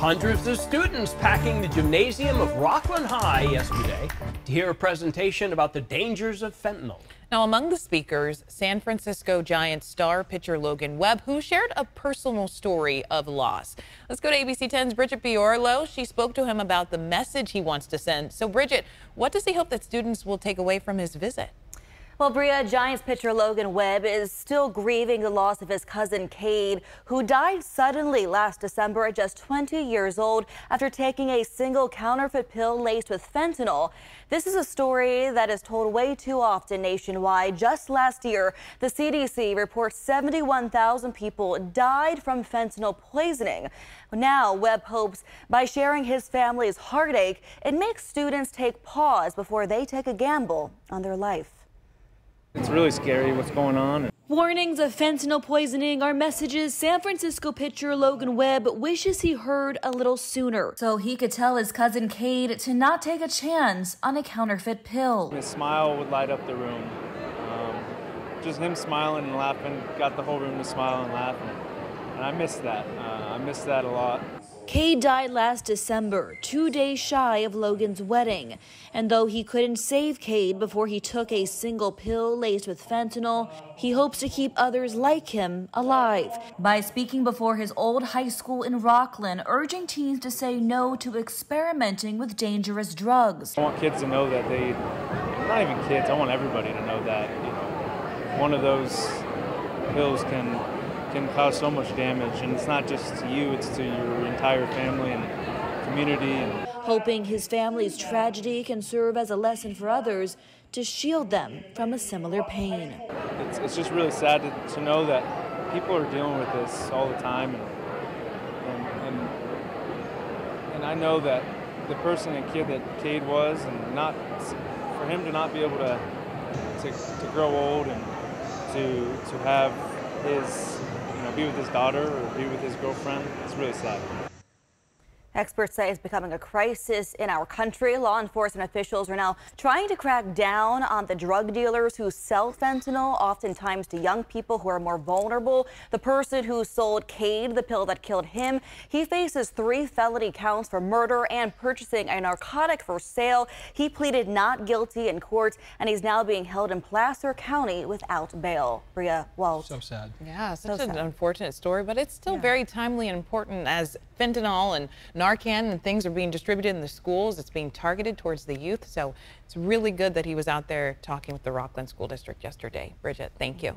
Hundreds of students packing the gymnasium of Rocklin High yesterday to hear a presentation about the dangers of fentanyl. Now, among the speakers, San Francisco Giants star pitcher Logan Webb, who shared a personal story of loss. Let's go to ABC 10's Bridget Biorlo. She spoke to him about the message he wants to send. So, Bridget, what does he hope that students will take away from his visit? Well, Bria, Giants pitcher Logan Webb is still grieving the loss of his cousin Kade, who died suddenly last December at just 20 years old after taking a single counterfeit pill laced with fentanyl. This is a story that is told way too often nationwide. Just last year, the CDC reports 71,000 people died from fentanyl poisoning. Now, Webb hopes by sharing his family's heartache, it makes students take pause before they take a gamble on their life. It's really scary what's going on. Warnings of fentanyl poisoning are messages San Francisco pitcher Logan Webb wishes he heard a little sooner so he could tell his cousin Kade to not take a chance on a counterfeit pill. His smile would light up the room. Um, just him smiling and laughing got the whole room to smile and laugh. And I miss that. Uh, I miss that a lot. Kade died last December, two days shy of Logan's wedding. And though he couldn't save Kade before he took a single pill laced with fentanyl, he hopes to keep others like him alive by speaking before his old high school in Rocklin, urging teens to say no to experimenting with dangerous drugs. I want kids to know that they, not even kids, I want everybody to know that, you know, one of those pills can can cause so much damage, and it's not just to you; it's to your entire family and community. And Hoping his family's tragedy can serve as a lesson for others to shield them from a similar pain. It's, it's just really sad to, to, know that people are dealing with this all the time, and, and, and, and I know that the person and kid that Kade was, and not for him to not be able to to, to grow old and to to have his be with his daughter or be with his girlfriend. It's really sad. Experts say it's becoming a crisis in our country. Law enforcement officials are now trying to crack down on the drug dealers who sell fentanyl, oftentimes to young people who are more vulnerable. The person who sold Kade the pill that killed him, he faces three felony counts for murder and purchasing a narcotic for sale. He pleaded not guilty in court, and he's now being held in Placer County without bail. Bria Walsh. So sad. Yeah, such so an sad. unfortunate story, but it's still yeah. very timely and important as fentanyl and Narcan and things are being distributed in the schools. It's being targeted towards the youth. So it's really good that he was out there talking with the Rocklin School District yesterday. Bridget, thank you.